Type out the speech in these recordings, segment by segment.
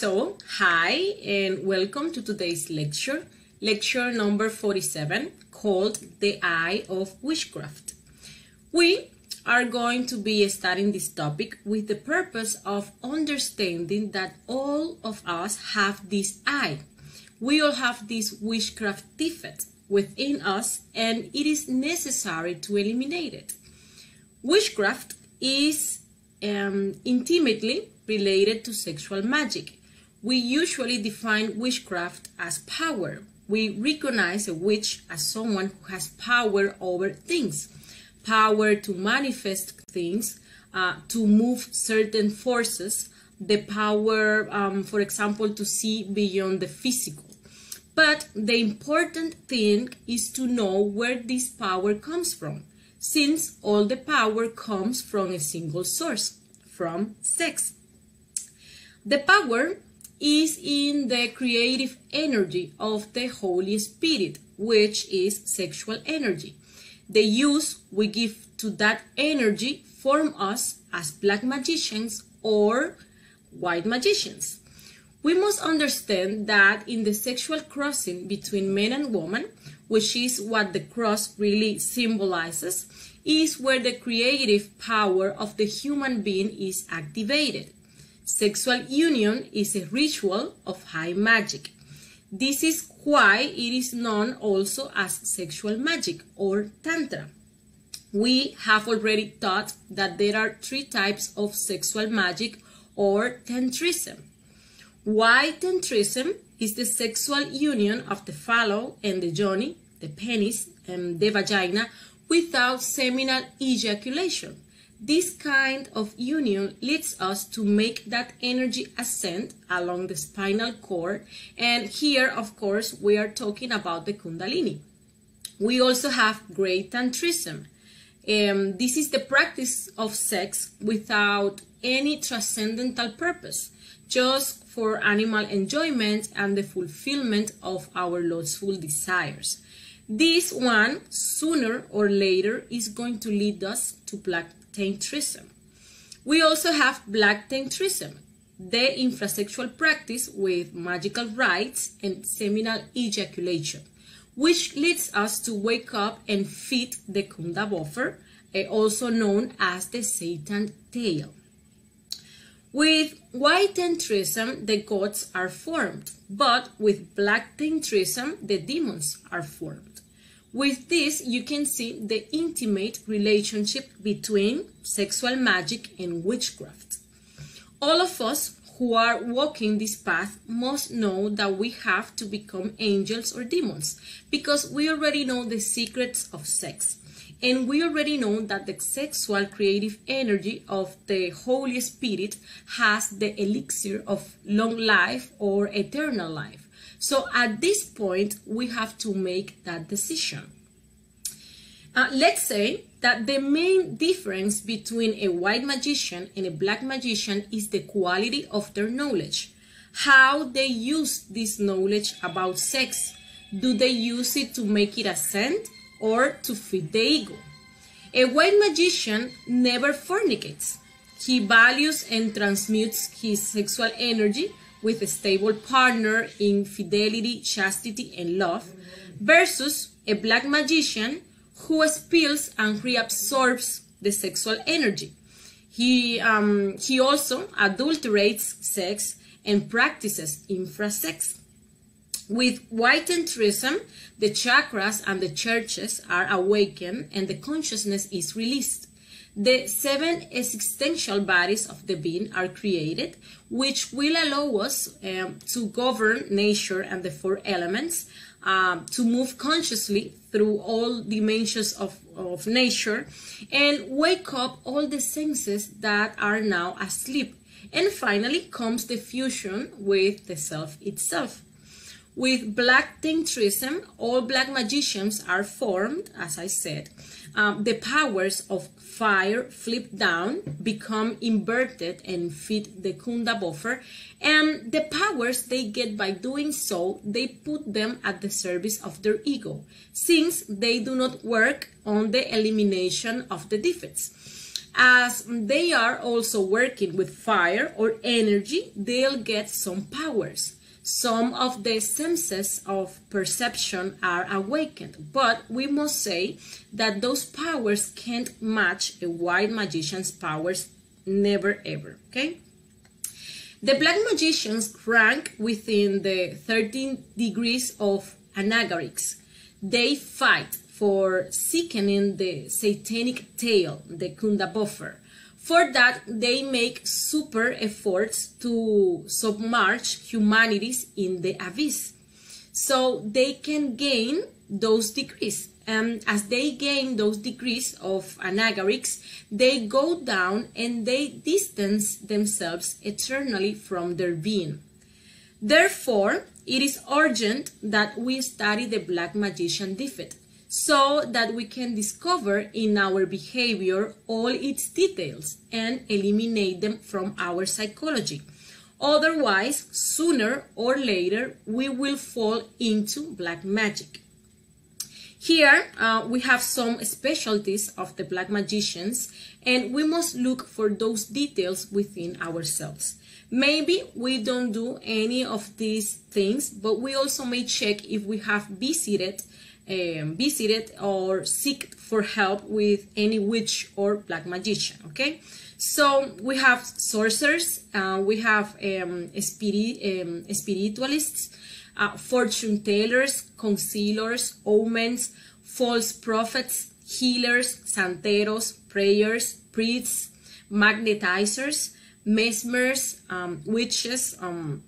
So, hi and welcome to today's lecture, lecture number 47, called The I of Witchcraft. We are going to be studying this topic with the purpose of understanding that all of us have this I. We all have this witchcraft defect within us and it is necessary to eliminate it. Witchcraft is um, intimately related to sexual magic. We usually define witchcraft as power. We recognize a witch as someone who has power over things, power to manifest things, uh, to move certain forces, the power, um, for example, to see beyond the physical. But the important thing is to know where this power comes from, since all the power comes from a single source, from sex. The power is in the creative energy of the Holy Spirit, which is sexual energy. The use we give to that energy form us as black magicians or white magicians. We must understand that in the sexual crossing between men and woman, which is what the cross really symbolizes, is where the creative power of the human being is activated. Sexual union is a ritual of high magic. This is why it is known also as sexual magic or tantra. We have already taught that there are three types of sexual magic or tantrism. Why tantrism is the sexual union of the phallus and the yoni, the penis, and the vagina without seminal ejaculation. This kind of union leads us to make that energy ascend along the spinal cord. And here, of course, we are talking about the Kundalini. We also have grey Tantrism. Um, this is the practice of sex without any transcendental purpose, just for animal enjoyment and the fulfillment of our lustful desires. This one, sooner or later, is going to lead us to black tantrism. We also have black tantrism, the infrasexual practice with magical rites and seminal ejaculation, which leads us to wake up and feed the Kundabuffer, eh, also known as the Satan tail. With white tantrism, the gods are formed, but with black tantrism, the demons are formed. With this, you can see the intimate relationship between sexual magic and witchcraft. All of us who are walking this path must know that we have to become angels or demons because we already know the secrets of sex. And we already know that the sexual creative energy of the Holy Spirit has the elixir of long life or eternal life. So at this point, we have to make that decision. Uh, let's say that the main difference between a white magician and a black magician is the quality of their knowledge. How they use this knowledge about sex. Do they use it to make it ascend or to feed the ego? A white magician never fornicates. He values and transmutes his sexual energy with a stable partner in fidelity, chastity, and love, versus a black magician who spills and reabsorbs the sexual energy. He, um, he also adulterates sex and practices infrasex. With white tantrism, the chakras and the churches are awakened and the consciousness is released. The seven existential bodies of the being are created, which will allow us um, to govern nature and the four elements, um, to move consciously through all dimensions of, of nature, and wake up all the senses that are now asleep. And finally comes the fusion with the self itself. With black tantrism, all black magicians are formed, as I said. Um, the powers of fire flip down, become inverted, and feed the Kundabuffer. And the powers they get by doing so, they put them at the service of their ego, since they do not work on the elimination of the defects. As they are also working with fire or energy, they'll get some powers. Some of the senses of perception are awakened, but we must say that those powers can't match a white magician's powers, never ever, okay? The black magicians rank within the 13 degrees of Anagarics. They fight for sickening the satanic tail, the Kundabuffer. For that, they make super efforts to submerge humanities in the abyss. So they can gain those degrees. And as they gain those degrees of anagarics, they go down and they distance themselves eternally from their being. Therefore, it is urgent that we study the black magician defect so that we can discover in our behavior all its details and eliminate them from our psychology. Otherwise, sooner or later, we will fall into black magic. Here, uh, we have some specialties of the black magicians, and we must look for those details within ourselves. Maybe we don't do any of these things, but we also may check if we have visited um, visited or seek for help with any witch or black magician okay? So we have sorcerers uh, we have um, um, spiritualists uh, fortune tellers concealers omens false prophets healers santeros prayers priests magnetizers mesmers um, witches um,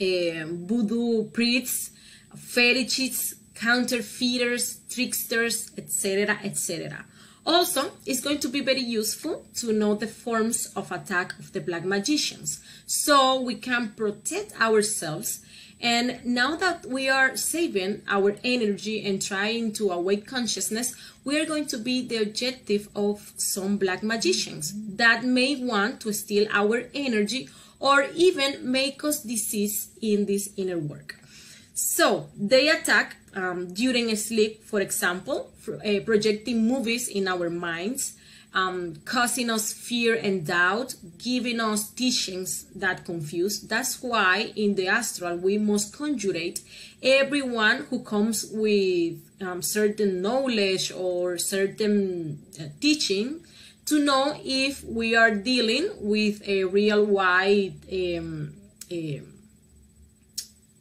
uh, voodoo priests fetishists counterfeiters, tricksters, etc., etc. Also, it's going to be very useful to know the forms of attack of the black magicians so we can protect ourselves. And now that we are saving our energy and trying to awake consciousness, we are going to be the objective of some black magicians that may want to steal our energy or even make us disease in this inner work. So they attack um, during sleep, for example, for, uh, projecting movies in our minds, um, causing us fear and doubt, giving us teachings that confuse. That's why in the astral we must conjurate everyone who comes with um, certain knowledge or certain uh, teaching to know if we are dealing with a real wide um,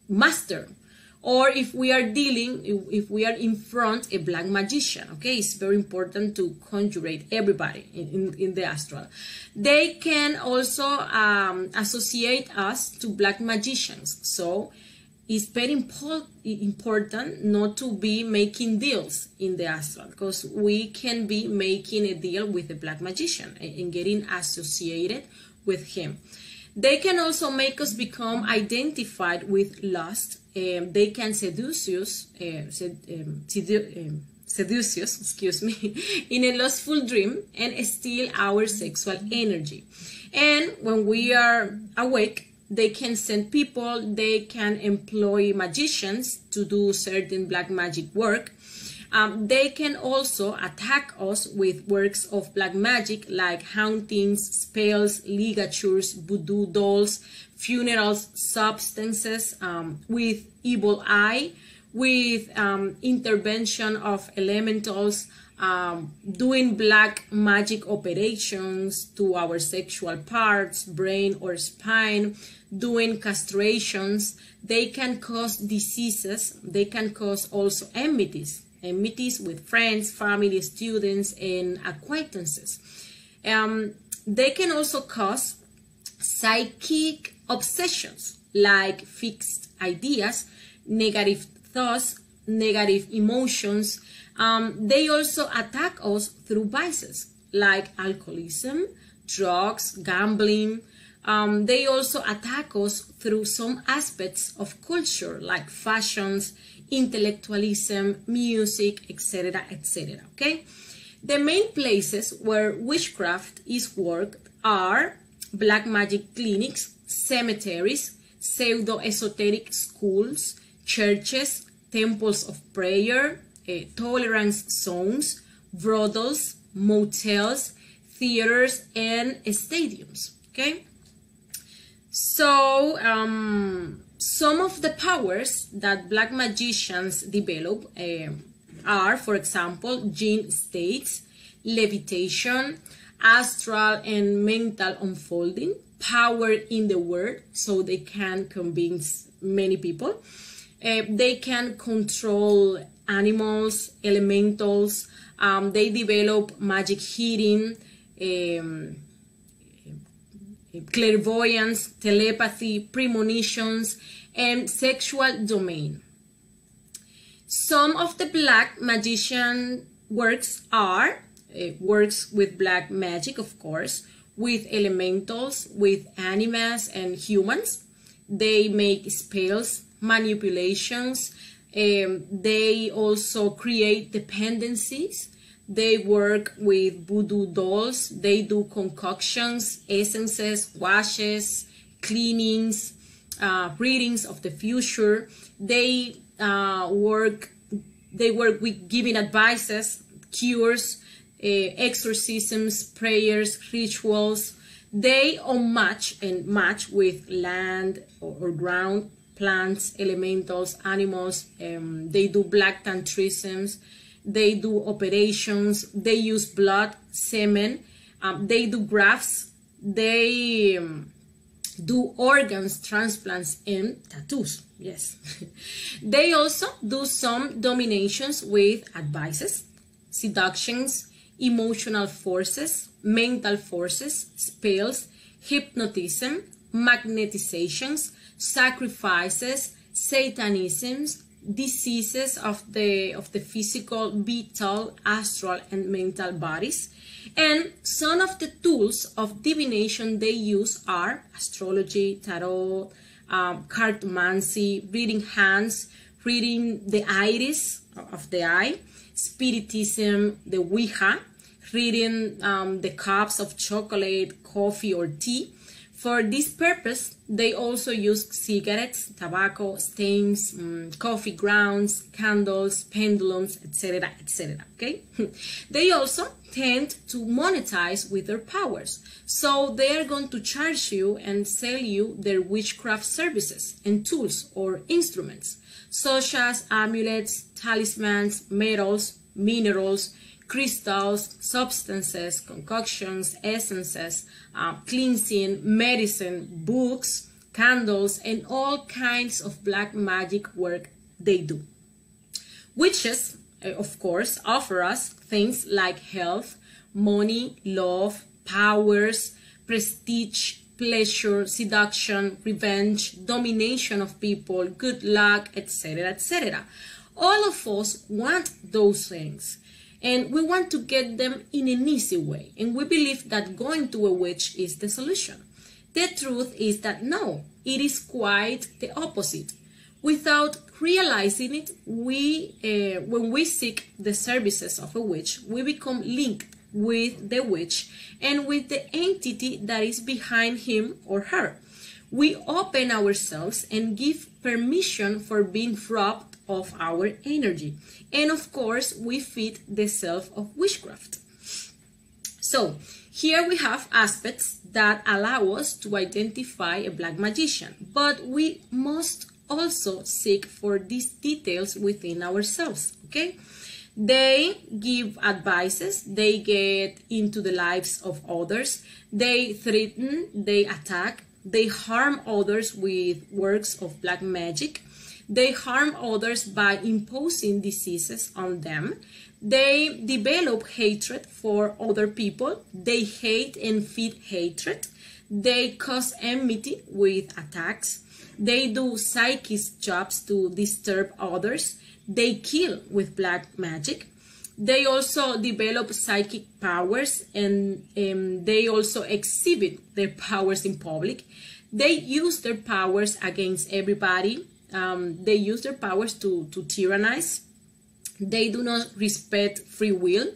master or if we are dealing, if we are in front a black magician, okay, it's very important to conjurate everybody in, in, in the astral. They can also um, associate us to black magicians. So it's very impo important not to be making deals in the astral because we can be making a deal with a black magician and getting associated with him. They can also make us become identified with lust um, they can seduce us, uh, sed, um, sedu um, seduce us, excuse me, in a lustful dream and steal our sexual energy. And when we are awake, they can send people, they can employ magicians to do certain black magic work. Um, they can also attack us with works of black magic like hauntings, spells, ligatures, voodoo dolls, funerals substances um, with evil eye, with um, intervention of elementals, um, doing black magic operations to our sexual parts, brain or spine, doing castrations. They can cause diseases. They can cause also enmities, enmities with friends, family, students, and acquaintances. Um, they can also cause psychic obsessions like fixed ideas, negative thoughts, negative emotions. Um, they also attack us through vices like alcoholism, drugs, gambling. Um, they also attack us through some aspects of culture like fashions, intellectualism, music, etc., etc. Okay, the main places where witchcraft is worked are black magic clinics, cemeteries, pseudo-esoteric schools, churches, temples of prayer, uh, tolerance zones, brothels, motels, theaters, and stadiums. Okay? So, um, some of the powers that black magicians develop uh, are, for example, Jinn states, levitation, astral and mental unfolding, power in the word, so they can convince many people. Uh, they can control animals, elementals. Um, they develop magic healing, um, clairvoyance, telepathy, premonitions, and sexual domain. Some of the black magician works are uh, works with black magic, of course, with elementals, with animals and humans. They make spells, manipulations. Um, they also create dependencies. They work with voodoo dolls. They do concoctions, essences, washes, cleanings, uh, readings of the future. They uh, work. They work with giving advices, cures, uh, exorcisms, prayers, rituals. They unmatch and match with land or, or ground, plants, elementals, animals. Um, they do black tantrisms. They do operations. They use blood, semen. Um, they do grafts. They um, do organs transplants and tattoos. Yes. they also do some dominations with advices, seductions, emotional forces, mental forces, spells, hypnotism, magnetizations, sacrifices, satanisms, diseases of the of the physical, vital, astral, and mental bodies. And some of the tools of divination they use are astrology, tarot, um, cartomancy, reading hands, reading the iris of the eye, spiritism, the Ouija, reading um, the cups of chocolate, coffee, or tea. For this purpose, they also use cigarettes, tobacco, stains, um, coffee grounds, candles, pendulums, etc., etc. Okay, they also tend to monetize with their powers, so they are going to charge you and sell you their witchcraft services and tools or instruments, such as amulets, talismans, metals, minerals, crystals, substances, concoctions, essences, uh, cleansing, medicine, books, candles, and all kinds of black magic work they do. Witches, uh, of course, offer us things like health, money, love, powers, prestige, pleasure, seduction, revenge, domination of people, good luck, etc., etc. All of us want those things and we want to get them in an easy way. And we believe that going to a witch is the solution. The truth is that no, it is quite the opposite. Without realizing it, we, uh, when we seek the services of a witch, we become linked with the witch and with the entity that is behind him or her. We open ourselves and give permission for being robbed of our energy. And of course, we feed the self of witchcraft. So, here we have aspects that allow us to identify a black magician, but we must also seek for these details within ourselves, okay? They give advices, they get into the lives of others, they threaten, they attack, they harm others with works of black magic, they harm others by imposing diseases on them. They develop hatred for other people. They hate and feed hatred. They cause enmity with attacks. They do psychic jobs to disturb others. They kill with black magic. They also develop psychic powers and um, they also exhibit their powers in public. They use their powers against everybody um, they use their powers to, to tyrannize. They do not respect free will,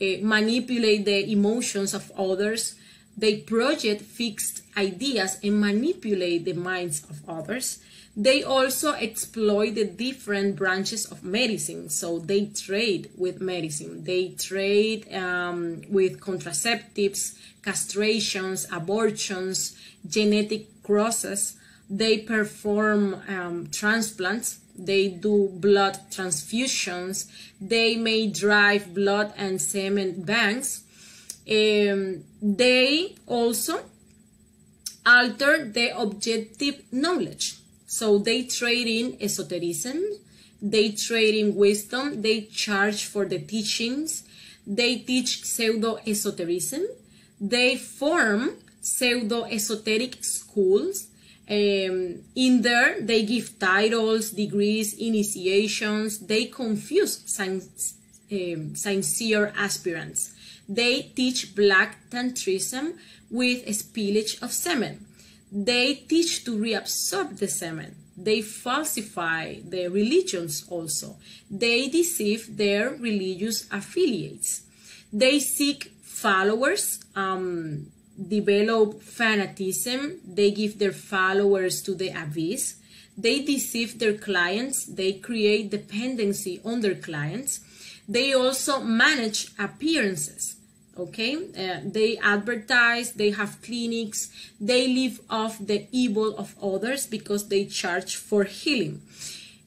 uh, manipulate the emotions of others. They project fixed ideas and manipulate the minds of others. They also exploit the different branches of medicine. So they trade with medicine. They trade um, with contraceptives, castrations, abortions, genetic crosses. They perform um, transplants. They do blood transfusions. They may drive blood and semen banks. Um, they also alter the objective knowledge so they trade in esotericism, they trade in wisdom, they charge for the teachings, they teach pseudo esotericism, they form pseudo esoteric schools. Um, in there, they give titles, degrees, initiations, they confuse um, sincere aspirants. They teach black tantrism with spillage of semen. They teach to reabsorb the semen. They falsify the religions also. They deceive their religious affiliates. They seek followers, um, develop fanatism. They give their followers to the abyss. They deceive their clients. They create dependency on their clients. They also manage appearances okay uh, they advertise they have clinics they live off the evil of others because they charge for healing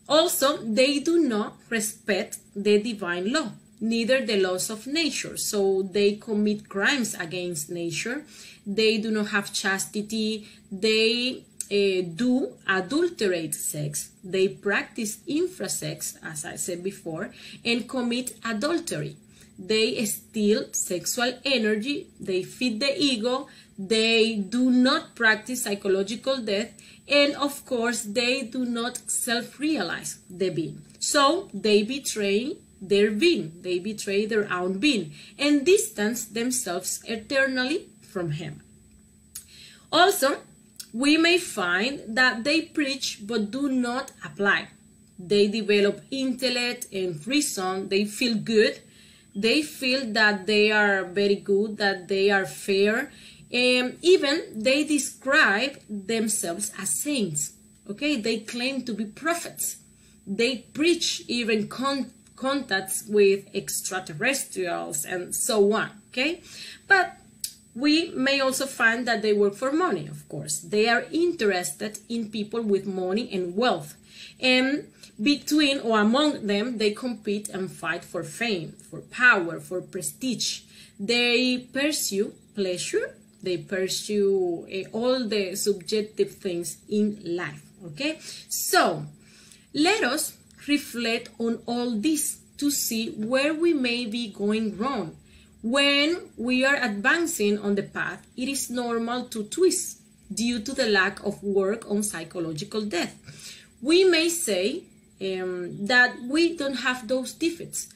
also they do not respect the divine law neither the laws of nature. So they commit crimes against nature. They do not have chastity. They uh, do adulterate sex. They practice infrasex as i said before and commit adultery. They steal sexual energy, they feed the ego, they do not practice psychological death, and of course, they do not self realize the being. So they betray their being, they betray their own being, and distance themselves eternally from Him. Also, we may find that they preach but do not apply. They develop intellect and reason, they feel good, they feel that they are very good, that they are fair, and even they describe themselves as saints. Okay, they claim to be prophets. They preach even con contacts with extraterrestrials and so on. Okay, but we may also find that they work for money, of course. They are interested in people with money and wealth. And between or among them, they compete and fight for fame, for power, for prestige. They pursue pleasure, they pursue uh, all the subjective things in life. Okay, so let us reflect on all this to see where we may be going wrong. When we are advancing on the path, it is normal to twist due to the lack of work on psychological death. We may say um, that we don't have those defects.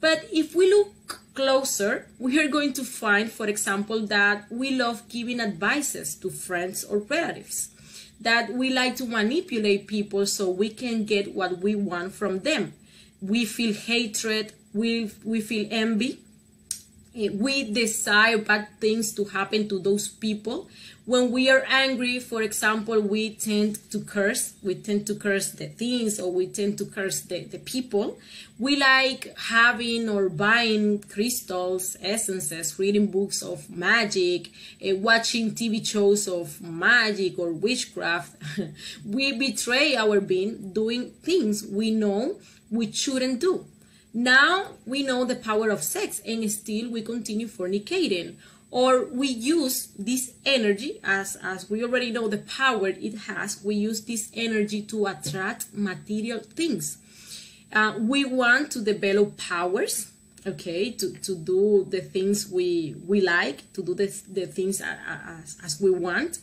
But if we look closer, we are going to find, for example, that we love giving advices to friends or relatives, that we like to manipulate people so we can get what we want from them. We feel hatred, we, we feel envy, we desire bad things to happen to those people. When we are angry, for example, we tend to curse. We tend to curse the things or we tend to curse the, the people. We like having or buying crystals, essences, reading books of magic, uh, watching TV shows of magic or witchcraft. we betray our being doing things we know we shouldn't do now we know the power of sex and still we continue fornicating. Or we use this energy, as, as we already know the power it has, we use this energy to attract material things. Uh, we want to develop powers, okay, to, to do the things we, we like, to do the, the things as, as we want.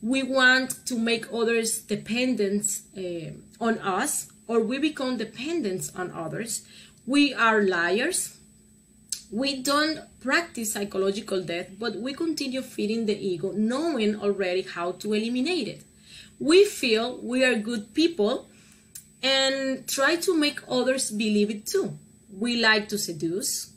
We want to make others dependent uh, on us, or we become dependent on others we are liars. We don't practice psychological death, but we continue feeding the ego, knowing already how to eliminate it. We feel we are good people and try to make others believe it too. We like to seduce.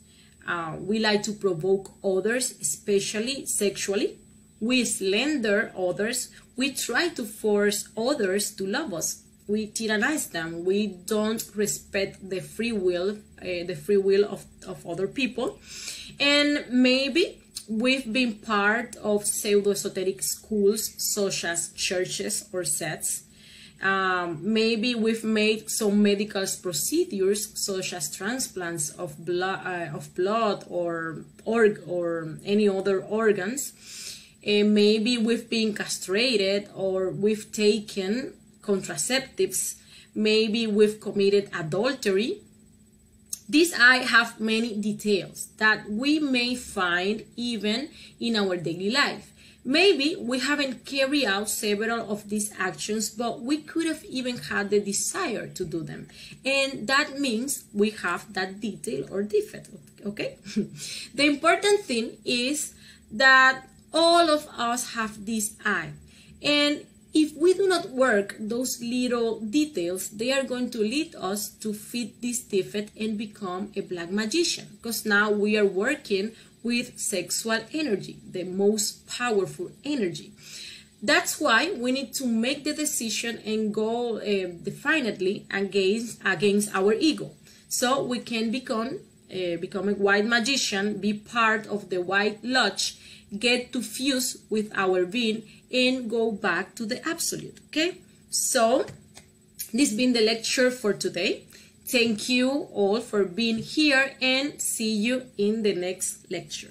Uh, we like to provoke others, especially sexually. We slander others. We try to force others to love us. We tyrannize them. We don't respect the free will, uh, the free will of, of other people. And maybe we've been part of pseudo-esoteric schools such as churches or sets. Um, maybe we've made some medical procedures such as transplants of blood, uh, of blood or, or, or any other organs. And maybe we've been castrated or we've taken contraceptives. Maybe we've committed adultery these I have many details that we may find even in our daily life. Maybe we haven't carried out several of these actions, but we could have even had the desire to do them. And that means we have that detail or defect, okay? the important thing is that all of us have this I. And if we do not work those little details, they are going to lead us to fit this defect and become a black magician. Because now we are working with sexual energy, the most powerful energy. That's why we need to make the decision and go uh, definitely against against our ego, so we can become uh, become a white magician, be part of the white lodge, get to fuse with our being and go back to the absolute. Okay, so this been the lecture for today. Thank you all for being here and see you in the next lecture.